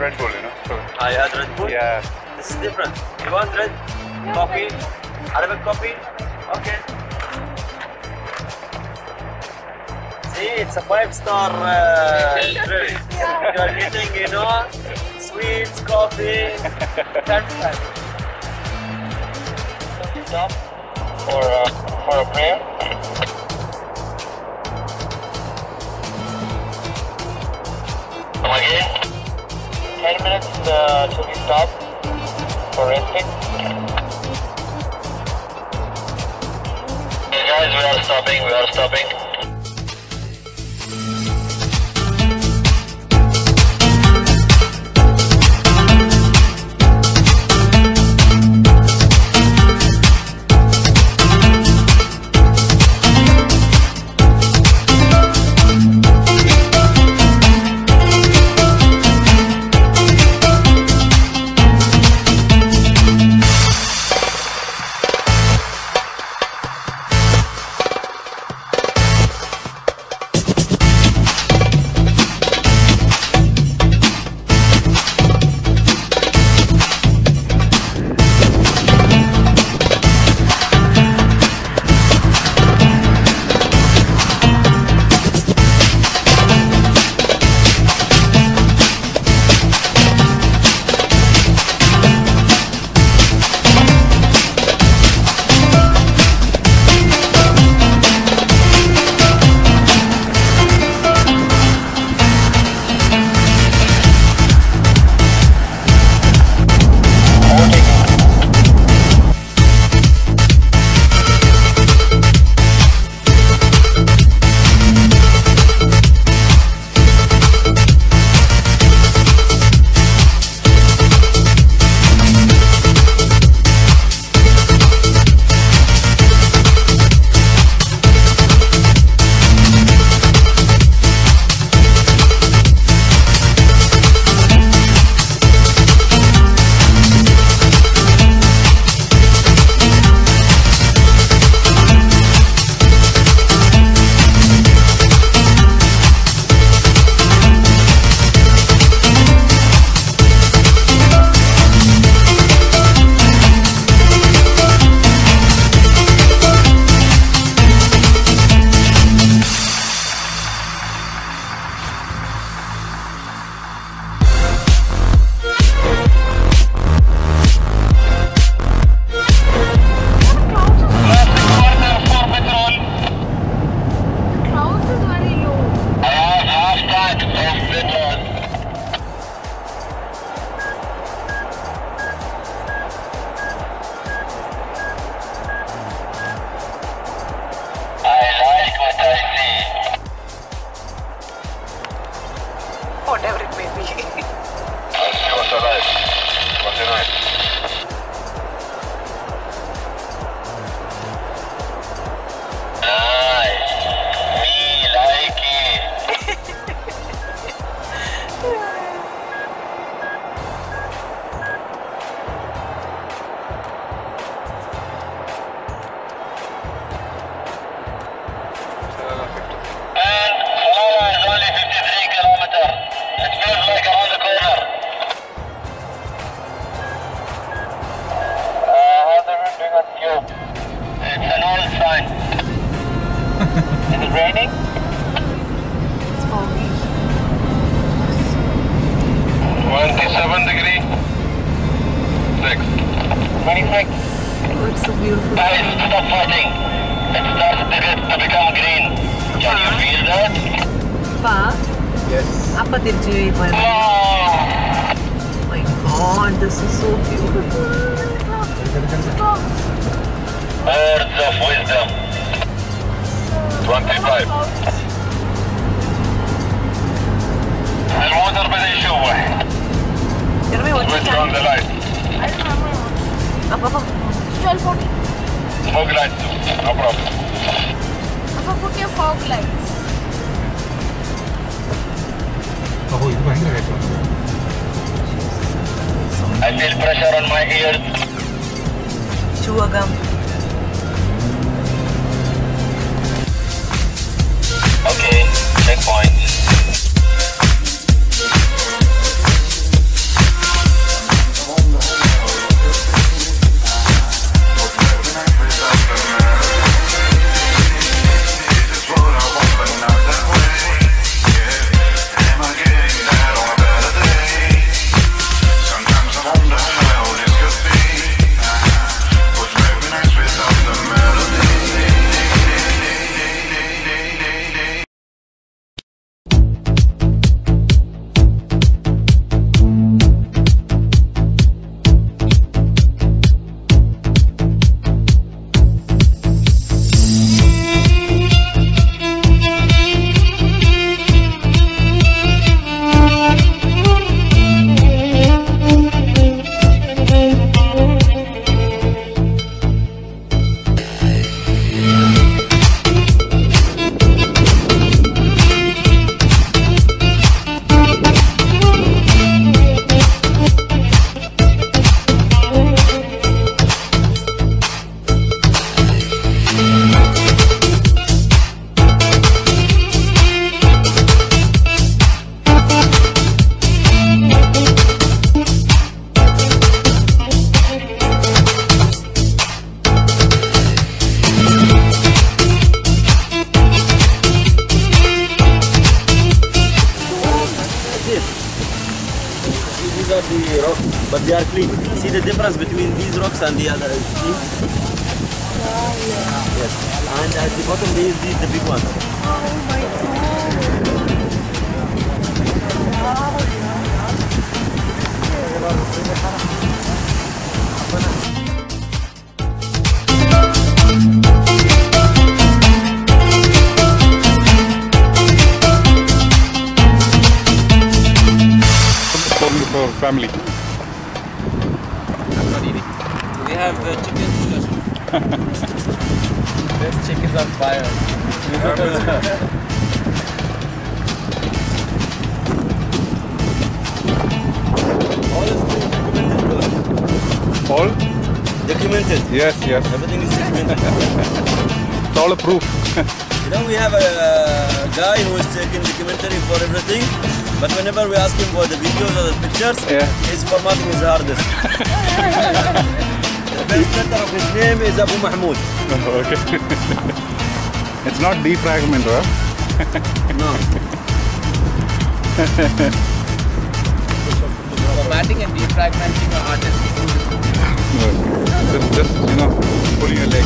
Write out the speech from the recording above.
Red Bull, you know. So I had Red Bull. yeah, This is different. You want red coffee? Arabic coffee? Okay. See, it's a five-star uh, trip. You are getting, you know, sweets, coffee, ten times. Stop. for uh, for a prayer. Come again? 10 minutes uh, till we stop for resting. Hey guys, we are stopping, we are stopping. Guys, stop fighting. It starts to, get, to become green. Can you feel that? Pa? Yes. Apa did you even? Wow. Oh my god, this is so beautiful. Words of wisdom. Oh, you banged it. I feel pressure on my ears. Chew a gum. Okay, checkpoint. These are the rocks, but they are clean. See the difference between these rocks and the other clean? Yes. And at the bottom, there is the, the big ones. For, for family. We have the chicken discussion. this chicken's on fire. All is documented. All? Documented. Yes, yes. Everything is documented. It's all a proof. you know, we have a guy who is taking documentary for everything, but whenever we ask him for the videos or the pictures, Yeah. his formatting is hardest. the best letter of his name is Abu Mahmoud. Oh, okay. it's not defragment, huh? No. Formatting and defragmenting are artists. No. Just, just, you know, pulling your legs.